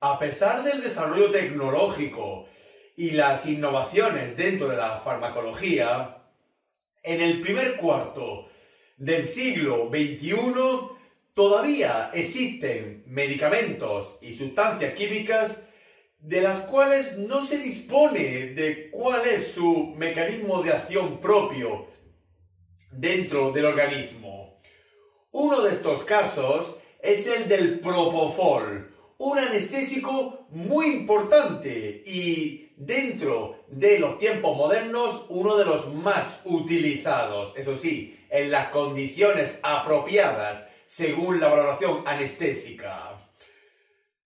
A pesar del desarrollo tecnológico y las innovaciones dentro de la farmacología, en el primer cuarto del siglo XXI todavía existen medicamentos y sustancias químicas de las cuales no se dispone de cuál es su mecanismo de acción propio dentro del organismo. Uno de estos casos es el del propofol, un anestésico muy importante y dentro de los tiempos modernos uno de los más utilizados, eso sí, en las condiciones apropiadas según la valoración anestésica.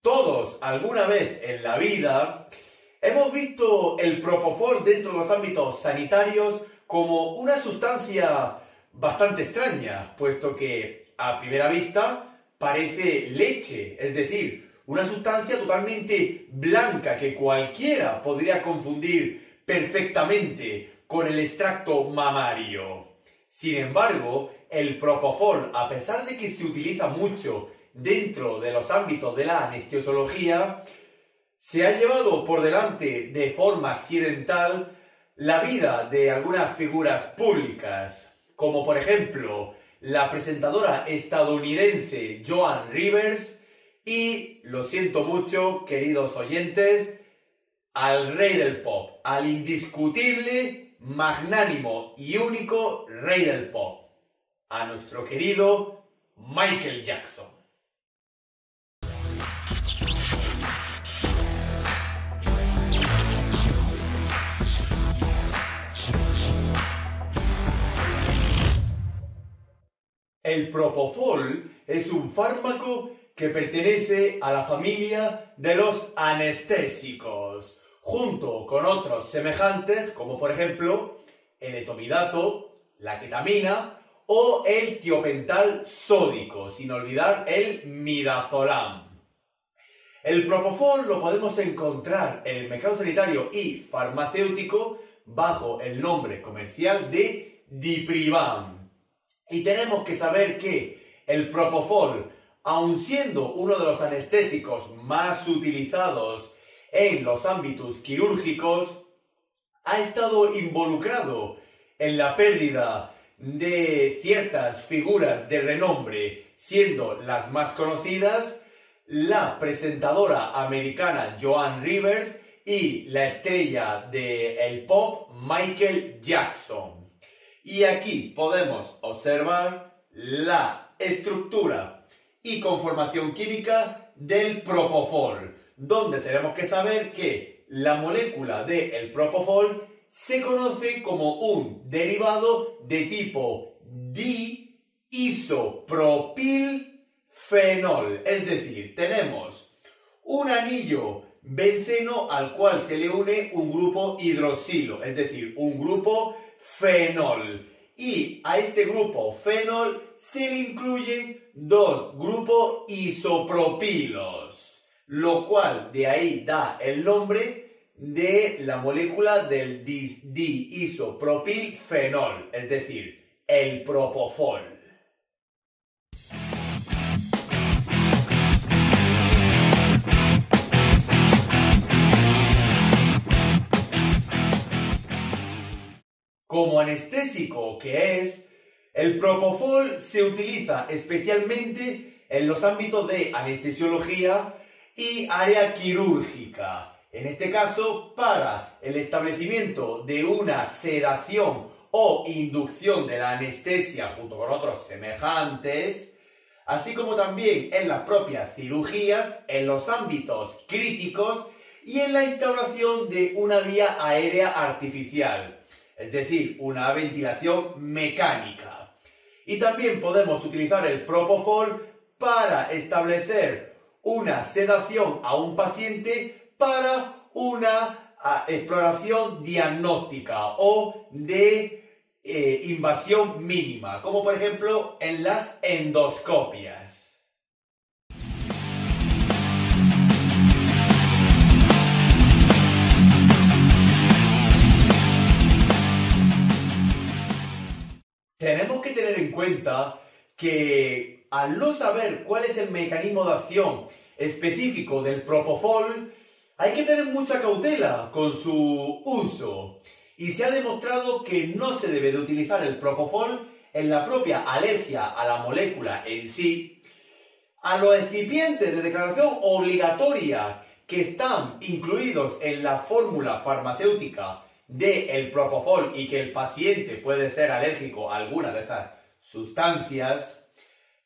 Todos alguna vez en la vida hemos visto el propofol dentro de los ámbitos sanitarios como una sustancia bastante extraña, puesto que a primera vista parece leche, es decir, una sustancia totalmente blanca que cualquiera podría confundir perfectamente con el extracto mamario. Sin embargo, el propofol, a pesar de que se utiliza mucho dentro de los ámbitos de la anestesiología, se ha llevado por delante de forma accidental la vida de algunas figuras públicas, como por ejemplo la presentadora estadounidense Joan Rivers y, lo siento mucho, queridos oyentes, al rey del pop, al indiscutible, magnánimo y único rey del pop, a nuestro querido Michael Jackson. El propofol es un fármaco que pertenece a la familia de los anestésicos, junto con otros semejantes como por ejemplo el etomidato, la ketamina o el tiopental sódico, sin olvidar el midazolam. El propofol lo podemos encontrar en el mercado sanitario y farmacéutico bajo el nombre comercial de Diprivan. Y tenemos que saber que el propofol, aun siendo uno de los anestésicos más utilizados en los ámbitos quirúrgicos, ha estado involucrado en la pérdida de ciertas figuras de renombre, siendo las más conocidas la presentadora americana Joan Rivers y la estrella del pop Michael Jackson. Y aquí podemos observar la estructura y conformación química del propofol, donde tenemos que saber que la molécula del propofol se conoce como un derivado de tipo diisopropilfenol, es decir, tenemos un anillo benceno al cual se le une un grupo hidroxilo, es decir, un grupo fenol. Y a este grupo fenol se le incluyen dos grupos isopropilos, lo cual de ahí da el nombre de la molécula del diisopropilfenol, es decir, el propofol. Como anestésico que es, el propofol se utiliza especialmente en los ámbitos de anestesiología y área quirúrgica. En este caso, para el establecimiento de una sedación o inducción de la anestesia junto con otros semejantes, así como también en las propias cirugías, en los ámbitos críticos y en la instauración de una vía aérea artificial es decir, una ventilación mecánica. Y también podemos utilizar el propofol para establecer una sedación a un paciente para una exploración diagnóstica o de eh, invasión mínima, como por ejemplo en las endoscopias. Tenemos que tener en cuenta que al no saber cuál es el mecanismo de acción específico del propofol, hay que tener mucha cautela con su uso. Y se ha demostrado que no se debe de utilizar el propofol en la propia alergia a la molécula en sí, a los excipientes de declaración obligatoria que están incluidos en la fórmula farmacéutica del propofol y que el paciente puede ser alérgico a alguna de estas sustancias,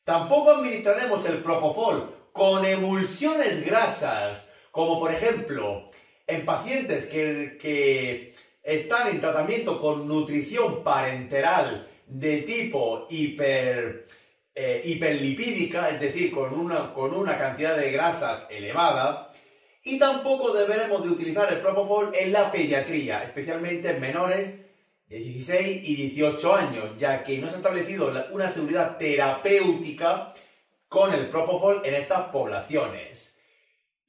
tampoco administraremos el propofol con emulsiones grasas, como por ejemplo en pacientes que, que están en tratamiento con nutrición parenteral de tipo hiper, eh, hiperlipídica, es decir, con una, con una cantidad de grasas elevada, y tampoco deberemos de utilizar el Propofol en la pediatría, especialmente en menores de 16 y 18 años, ya que no se ha establecido una seguridad terapéutica con el Propofol en estas poblaciones.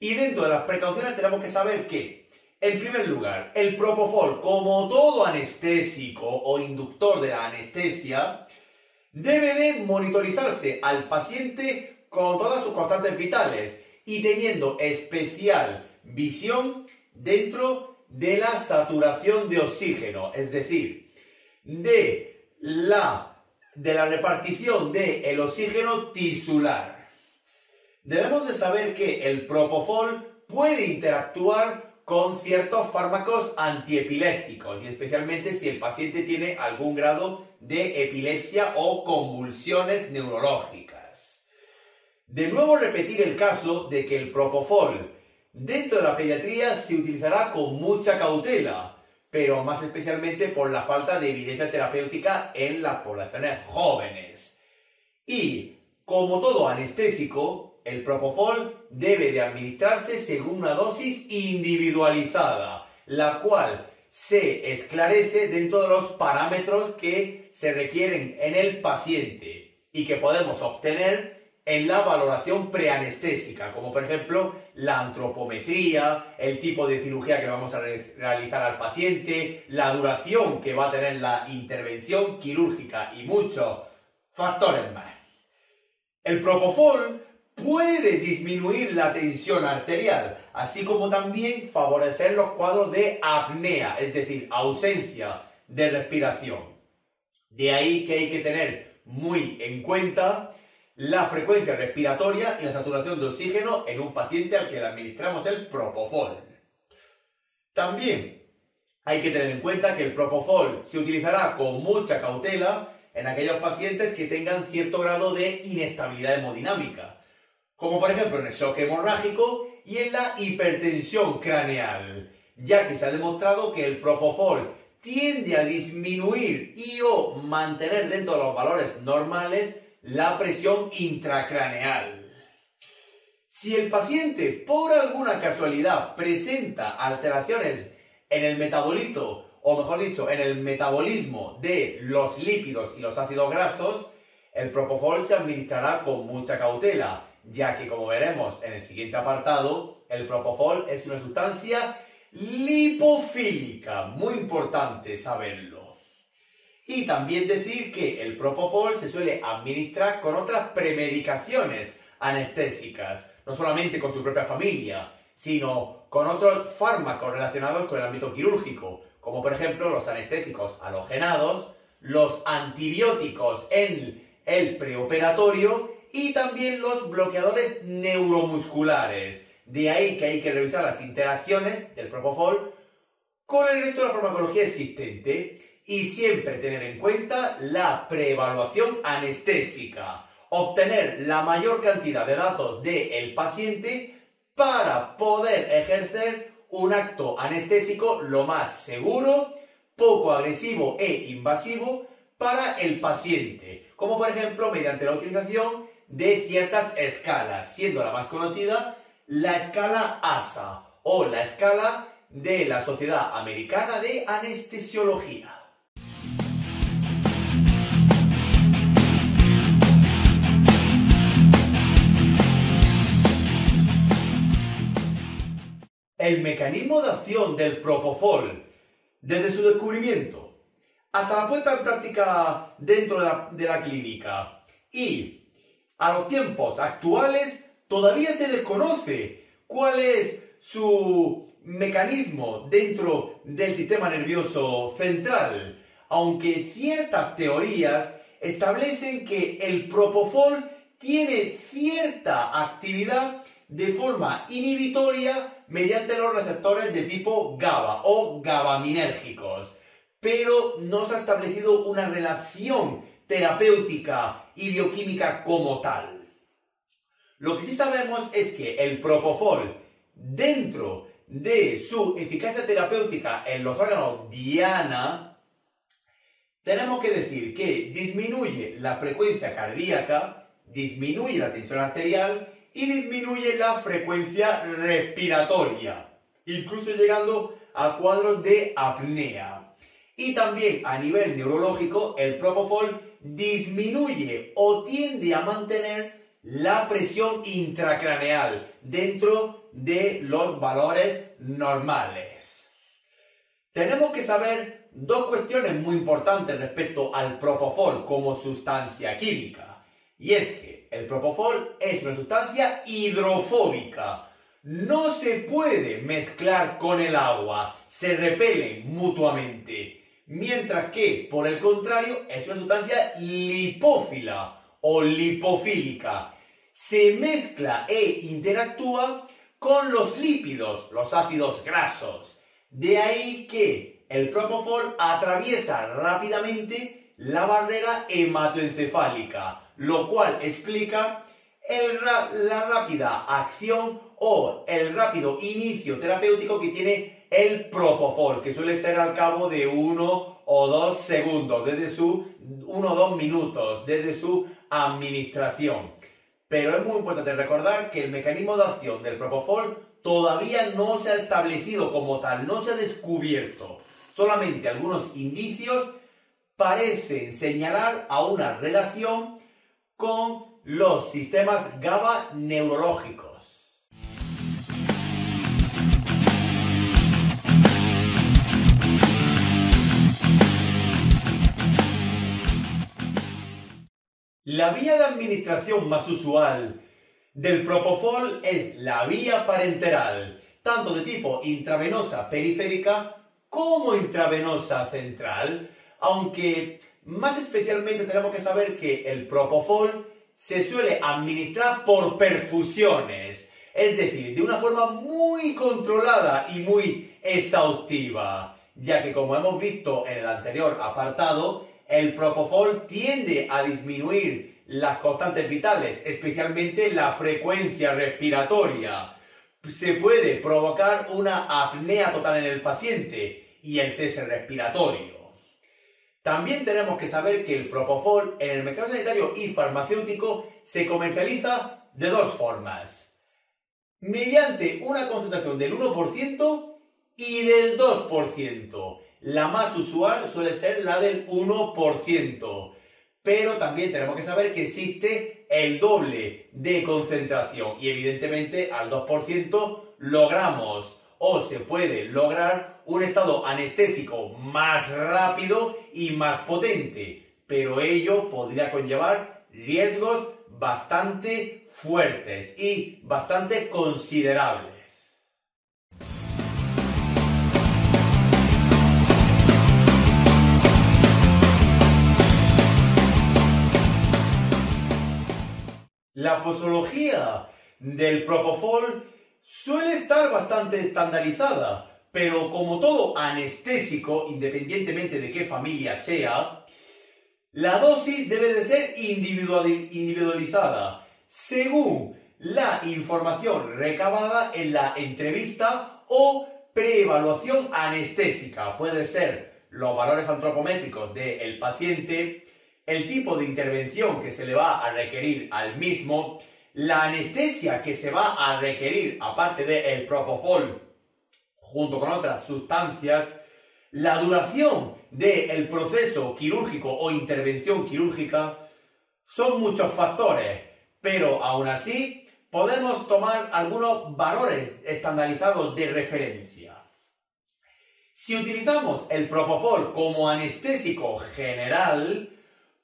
Y dentro de las precauciones tenemos que saber que en primer lugar, el propofol, como todo anestésico o inductor de la anestesia, debe de monitorizarse al paciente con todas sus constantes vitales y teniendo especial visión dentro de la saturación de oxígeno, es decir, de la, de la repartición del el oxígeno tisular. Debemos de saber que el propofol puede interactuar con ciertos fármacos antiepilépticos y especialmente si el paciente tiene algún grado de epilepsia o convulsiones neurológicas. De nuevo repetir el caso de que el propofol dentro de la pediatría se utilizará con mucha cautela, pero más especialmente por la falta de evidencia terapéutica en las poblaciones jóvenes. Y, como todo anestésico, el propofol debe de administrarse según una dosis individualizada, la cual se esclarece dentro de los parámetros que se requieren en el paciente y que podemos obtener en la valoración preanestésica, como por ejemplo la antropometría, el tipo de cirugía que vamos a realizar al paciente, la duración que va a tener la intervención quirúrgica y muchos factores más. El propofol puede disminuir la tensión arterial, así como también favorecer los cuadros de apnea, es decir, ausencia de respiración. De ahí que hay que tener muy en cuenta la frecuencia respiratoria y la saturación de oxígeno en un paciente al que le administramos el propofol. También hay que tener en cuenta que el propofol se utilizará con mucha cautela en aquellos pacientes que tengan cierto grado de inestabilidad hemodinámica como por ejemplo en el shock hemorrágico y en la hipertensión craneal, ya que se ha demostrado que el propofol tiende a disminuir y o mantener dentro de los valores normales la presión intracraneal. Si el paciente por alguna casualidad presenta alteraciones en el metabolito, o mejor dicho, en el metabolismo de los lípidos y los ácidos grasos, el propofol se administrará con mucha cautela, ya que como veremos en el siguiente apartado, el propofol es una sustancia lipofílica, muy importante saberlo. Y también decir que el propofol se suele administrar con otras premedicaciones anestésicas, no solamente con su propia familia, sino con otros fármacos relacionados con el ámbito quirúrgico, como por ejemplo los anestésicos halogenados, los antibióticos en el preoperatorio y también los bloqueadores neuromusculares. De ahí que hay que revisar las interacciones del propofol con el resto de la farmacología existente y siempre tener en cuenta la preevaluación anestésica. Obtener la mayor cantidad de datos del paciente para poder ejercer un acto anestésico lo más seguro, poco agresivo e invasivo para el paciente, como por ejemplo mediante la utilización de ciertas escalas, siendo la más conocida la escala ASA o la escala de la Sociedad Americana de Anestesiología. El mecanismo de acción del propofol desde su descubrimiento hasta la puesta en práctica dentro de la, clínica. Y a los tiempos actuales todavía se desconoce cuál es su mecanismo dentro del sistema nervioso central, aunque ciertas teorías establecen que el propofol tiene cierta actividad de forma inhibitoria mediante los receptores de tipo GABA o GABAminérgicos, pero no se ha establecido una relación terapéutica y bioquímica como tal. Lo que sí sabemos es que el propofol, dentro de su eficacia terapéutica en los órganos diana, tenemos que decir que disminuye la frecuencia cardíaca, disminuye la tensión arterial y disminuye la frecuencia respiratoria, incluso llegando a cuadros de apnea. Y también a nivel neurológico, el propofol disminuye o tiende a mantener la presión intracraneal dentro de los valores normales. Tenemos que saber dos cuestiones muy importantes respecto al propofol como sustancia química. Y es que el propofol es una sustancia hidrofóbica. No se puede mezclar con el agua, se repelen mutuamente mientras que, por el contrario, es una sustancia lipófila o lipofílica. Se mezcla e interactúa con los lípidos, los ácidos grasos. De ahí que el propofol atraviesa rápidamente la barrera hematoencefálica, lo cual explica la rápida acción o el rápido inicio terapéutico que tiene el propofol, que suele ser al cabo de uno o dos segundos, desde su uno o dos minutos, desde su administración. Pero es muy importante recordar que el mecanismo de acción del propofol todavía no se ha establecido como tal, no se ha descubierto. Solamente algunos indicios parecen señalar a una relación con los sistemas GABA neurológicos. La vía de administración más usual del propofol es la vía parenteral, tanto de tipo intravenosa periférica como intravenosa central, aunque más especialmente tenemos que saber que el propofol se suele administrar por perfusiones, es decir, de una forma muy controlada y muy exhaustiva, ya que como hemos visto en el anterior apartado, el propofol tiende a disminuir las constantes vitales, especialmente la frecuencia respiratoria. Se puede provocar una apnea total en el paciente y el cese respiratorio. También tenemos que saber que el propofol en el mercado sanitario y farmacéutico se comercializa de dos formas. Mediante una concentración del 1% y del 2%. La más usual suele ser la del 1%. Pero también tenemos que saber que existe el doble de concentración y evidentemente al 2% logramos o se puede lograr un estado anestésico más rápido y más potente, pero ello podría conllevar riesgos bastante fuertes y bastante considerables. La posología del propofol suele estar bastante estandarizada, pero como todo anestésico, independientemente de qué familia sea, la dosis debe de ser individualizada según la información recabada en la entrevista o preevaluación anestésica. Puede ser los valores antropométricos del paciente, el tipo de intervención que se le va a requerir al mismo, la anestesia que se va a requerir aparte del propofol junto con otras sustancias, la duración del proceso quirúrgico o intervención quirúrgica, son muchos factores, pero aún así podemos tomar algunos valores estandarizados de referencia. Si utilizamos el propofol como anestésico general,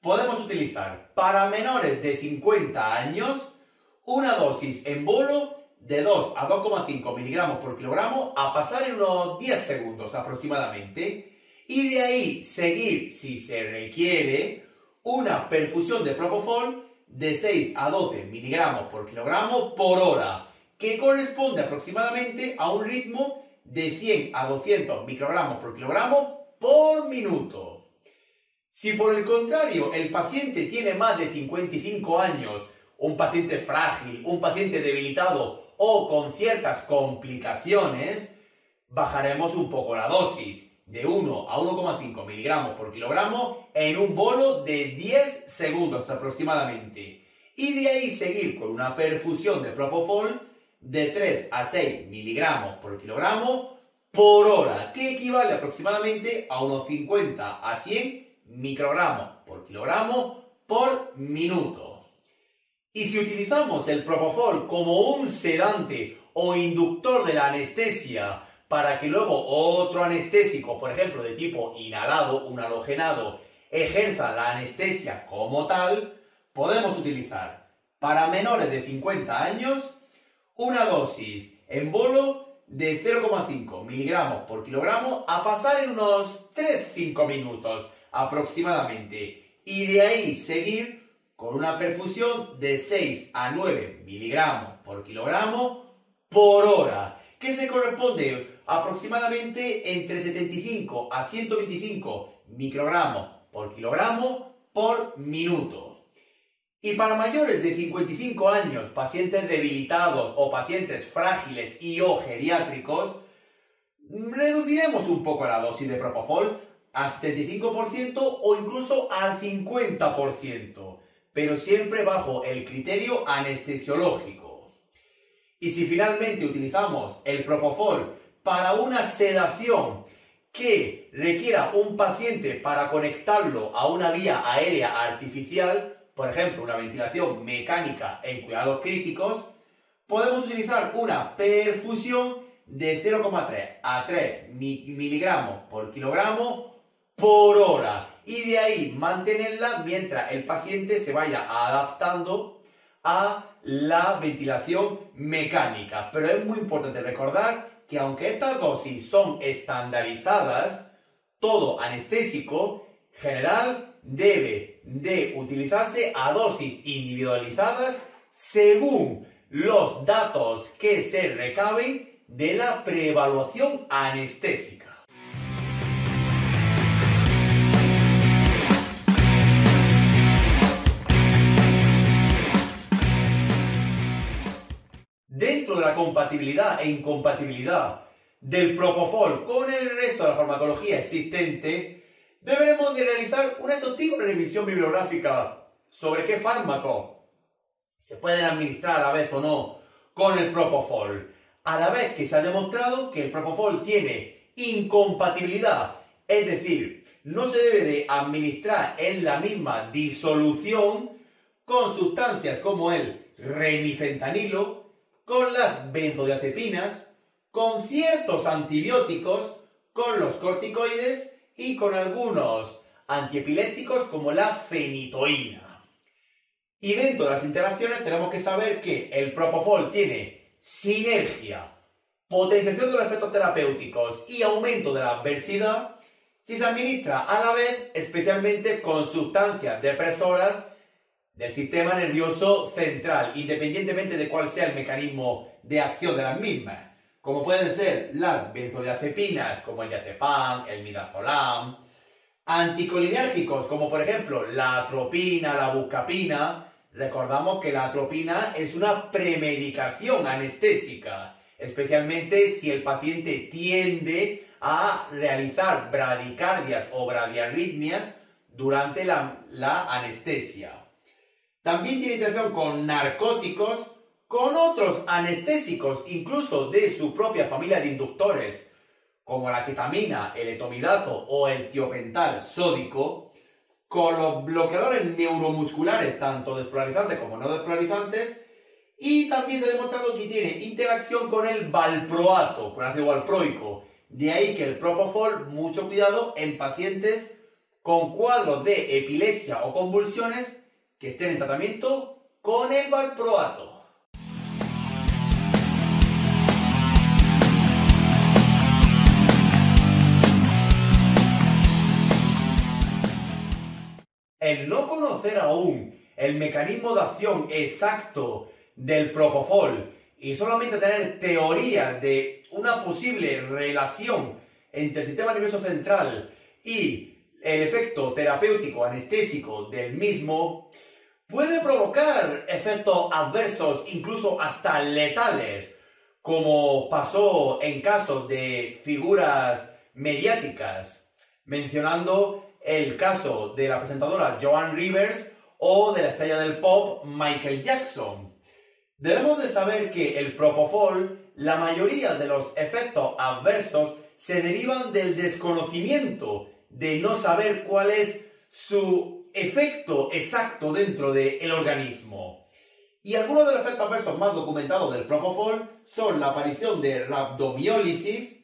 podemos utilizar para menores de 50 años una dosis en bolo de 2 a 2,5 miligramos por kilogramo a pasar en unos 10 segundos aproximadamente y de ahí seguir, si se requiere, una perfusión de Propofol de 6 a 12 miligramos por kilogramo por hora, que corresponde aproximadamente a un ritmo de 100 a 200 microgramos por kilogramo por minuto. Si por el contrario el paciente tiene más de 55 años, un paciente frágil, un paciente debilitado o con ciertas complicaciones, bajaremos un poco la dosis de 1 a 1,5 miligramos por kilogramo en un bolo de 10 segundos aproximadamente. Y de ahí seguir con una perfusión de Propofol de 3 a 6 miligramos por kilogramo por hora, que equivale aproximadamente a unos 50 a 100 microgramos por kilogramo por minuto. Y si utilizamos el propofol como un sedante o inductor de la anestesia para que luego otro anestésico, por ejemplo, de tipo inhalado, un halogenado, ejerza la anestesia como tal, podemos utilizar para menores de 50 años una dosis en bolo de 0,5 miligramos por kilogramo a pasar en unos 3-5 minutos aproximadamente y de ahí seguir con una perfusión de 6 a 9 miligramos por kilogramo por hora, que se corresponde aproximadamente entre 75 a 125 microgramos por kilogramo por minuto. Y para mayores de 55 años, pacientes debilitados o pacientes frágiles y o geriátricos, reduciremos un poco la dosis de Propofol al 75% o incluso al 50% pero siempre bajo el criterio anestesiológico. Y si finalmente utilizamos el propofol para una sedación que requiera un paciente para conectarlo a una vía aérea artificial, por ejemplo, una ventilación mecánica en cuidados críticos, podemos utilizar una perfusión de 0,3 a 3 miligramos por kilogramo por hora y de ahí mantenerla mientras el paciente se vaya adaptando a la ventilación mecánica. Pero es muy importante recordar que aunque estas dosis son estandarizadas, todo anestésico general debe de utilizarse a dosis individualizadas según los datos que se recaben de la preevaluación anestésica. Compatibilidad e incompatibilidad del propofol con el resto de la farmacología existente, deberemos de realizar una exhaustiva revisión bibliográfica sobre qué fármaco se pueden administrar a la vez o no con el propofol, a la vez que se ha demostrado que el propofol tiene incompatibilidad, es decir, no se debe de administrar en la misma disolución con sustancias como el remifentanilo, con las benzodiazepinas, con ciertos antibióticos, con los corticoides y con algunos antiepilépticos como la fenitoína. Y dentro de las interacciones tenemos que saber que el propofol tiene sinergia, potenciación de los efectos terapéuticos y aumento de la adversidad si se administra a la vez especialmente con sustancias depresoras del sistema nervioso central, independientemente de cuál sea el mecanismo de acción de las mismas, como pueden ser las benzodiazepinas, como el diazepam, el midazolam, anticolinérgicos, como por ejemplo la atropina, la bucapina, recordamos que la atropina es una premedicación anestésica, especialmente si el paciente tiende a realizar bradicardias o bradiarritmias durante la, la anestesia. También tiene interacción con narcóticos, con otros anestésicos, incluso de su propia familia de inductores, como la ketamina, el etomidato o el tiopental sódico, con los bloqueadores neuromusculares, tanto despolarizantes como no despolarizantes, y también se ha demostrado que tiene interacción con el valproato, con ácido valproico. De ahí que el propofol, mucho cuidado en pacientes con cuadros de epilepsia o convulsiones que estén en tratamiento con el valproato. El no conocer aún el mecanismo de acción exacto del propofol y solamente tener teoría de una posible relación entre el sistema nervioso central y el efecto terapéutico anestésico del mismo puede provocar efectos adversos, incluso hasta letales, como pasó en casos de figuras mediáticas, mencionando el caso de la presentadora Joan Rivers o de la estrella del pop Michael Jackson. Debemos de saber que el propofol, la mayoría de los efectos adversos se derivan del desconocimiento, de no saber cuál es su efecto exacto dentro del organismo. Y algunos de los efectos adversos más documentados del propofol son la aparición de rhabdomiólisis,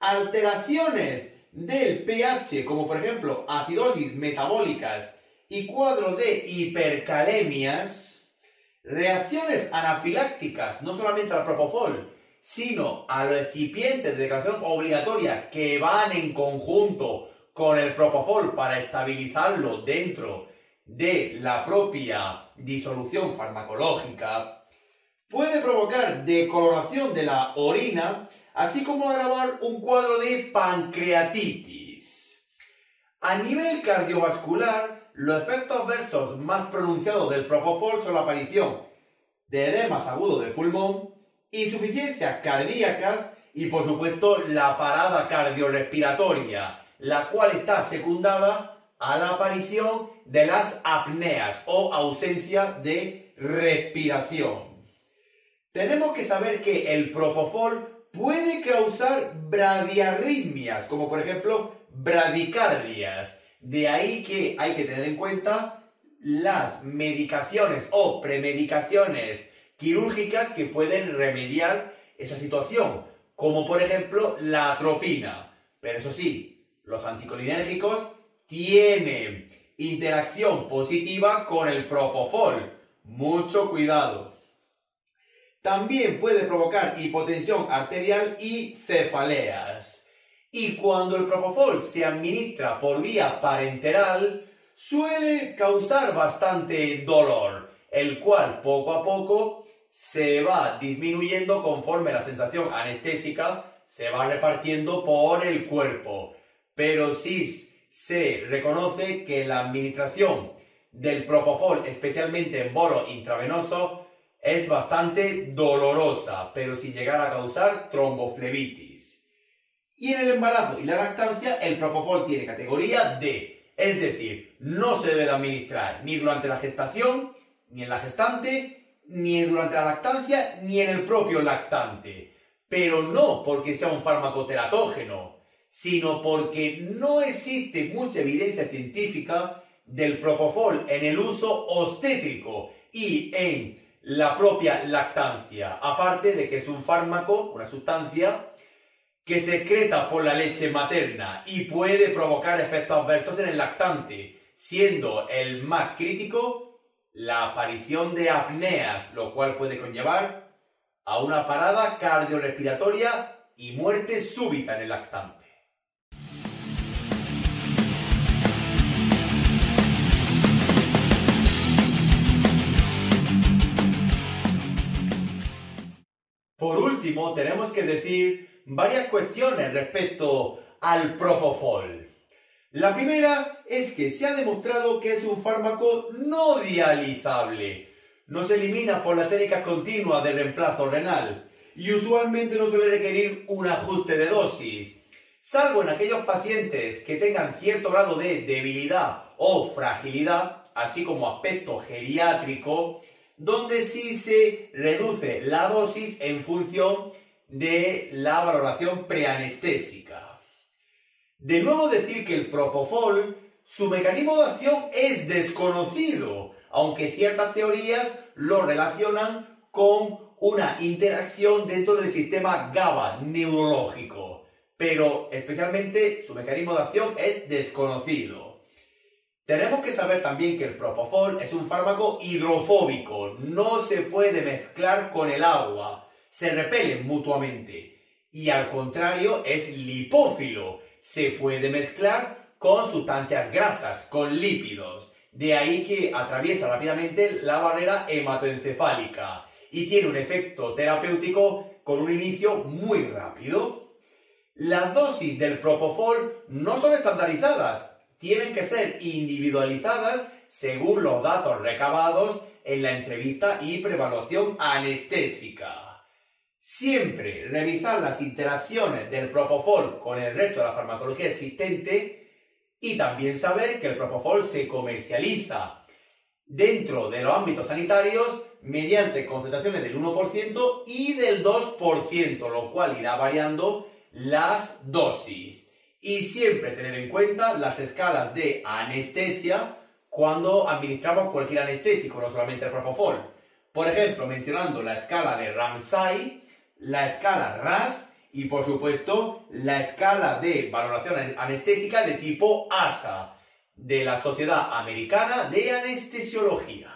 alteraciones del pH, como por ejemplo acidosis metabólicas y cuadro de hipercalemias, reacciones anafilácticas, no solamente al propofol, sino a los recipientes de declaración obligatoria que van en conjunto con el propofol para estabilizarlo dentro de la propia disolución farmacológica, puede provocar decoloración de la orina, así como agravar un cuadro de pancreatitis. A nivel cardiovascular, los efectos adversos más pronunciados del propofol son la aparición de edemas agudos del pulmón, insuficiencias cardíacas y por supuesto la parada cardiorrespiratoria, la cual está secundada a la aparición de las apneas o ausencia de respiración. Tenemos que saber que el propofol puede causar bradiarritmias, como por ejemplo bradicardias. De ahí que hay que tener en cuenta las medicaciones o premedicaciones quirúrgicas que pueden remediar esa situación, como por ejemplo la atropina. Pero eso sí, los anticolinérgicos tienen interacción positiva con el propofol. Mucho cuidado. También puede provocar hipotensión arterial y cefaleas. Y cuando el propofol se administra por vía parenteral, suele causar bastante dolor, el cual poco a poco se va disminuyendo conforme la sensación anestésica se va repartiendo por el cuerpo. Pero sí se reconoce que la administración del propofol, especialmente en bolo intravenoso, es bastante dolorosa, pero sin llegar a causar tromboflebitis. Y en el embarazo y la lactancia, el propofol tiene categoría D, es decir, no se debe administrar ni durante la gestación, ni en la gestante, ni durante la lactancia, ni en el propio lactante. Pero no porque sea un fármaco teratógeno, sino porque no existe mucha evidencia científica del propofol en el uso obstétrico y en la propia lactancia, aparte de que es un fármaco, una sustancia que se excreta por la leche materna y puede provocar efectos adversos en el lactante, siendo el más crítico la aparición de apneas, lo cual puede conllevar a una parada cardiorrespiratoria y muerte súbita en el lactante. Último, tenemos que decir varias cuestiones respecto al propofol. La primera es que se ha demostrado que es un fármaco no dializable. No se elimina por la técnica continua de reemplazo renal y usualmente no suele requerir un ajuste de dosis, salvo en aquellos pacientes que tengan cierto grado de debilidad o fragilidad, así como aspecto geriátrico, donde sí se reduce la dosis en función de la valoración preanestésica. De nuevo decir que el propofol, su mecanismo de acción es desconocido, aunque ciertas teorías lo relacionan con una interacción dentro del sistema GABA neurológico, pero especialmente su mecanismo de acción es desconocido. Tenemos que saber también que el propofol es un fármaco hidrofóbico, no se puede mezclar con el agua, se repelen mutuamente. Y al contrario, es lipófilo, se puede mezclar con sustancias grasas, con lípidos. De ahí que atraviesa rápidamente la barrera hematoencefálica y tiene un efecto terapéutico con un inicio muy rápido. Las dosis del propofol no son estandarizadas, tienen que ser individualizadas según los datos recabados en la entrevista y prevaluación anestésica. Siempre revisar las interacciones del propofol con el resto de la farmacología existente y también saber que el propofol se comercializa dentro de los ámbitos sanitarios mediante concentraciones del 1% y del 2%, lo cual irá variando las dosis. Y siempre tener en cuenta las escalas de anestesia cuando administramos cualquier anestésico, no solamente el propofol. Por ejemplo, mencionando la escala de Ramsay, la escala RAS y, por supuesto, la escala de valoración anestésica de tipo ASA, de la Sociedad Americana de Anestesiología.